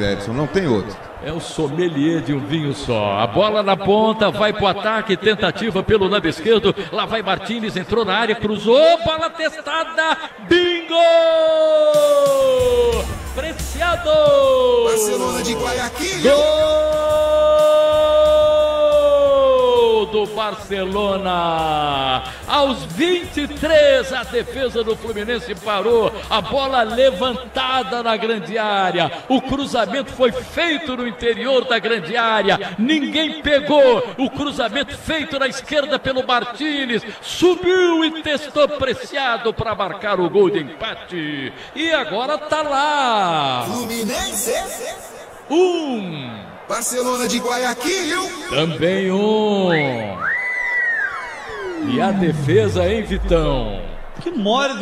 Edson, não tem outro. É o sommelier de um vinho só. A bola na ponta, vai pro ataque, tentativa pelo lado esquerdo. Lá vai Martins, entrou na área, cruzou, bola testada, bingo! Preciado! Barcelona de Guayaquil! Gol do Barcelona! Aos 23, a defesa do Fluminense parou. A bola levantada na grande área. O cruzamento foi feito no interior da grande área. Ninguém pegou. O cruzamento feito na esquerda pelo Martínez. Subiu e testou preciado para marcar o gol de empate. E agora tá lá. Fluminense! Um. Barcelona de Guayaquil! Também um. E a defesa, hein, Vitão? Que mole do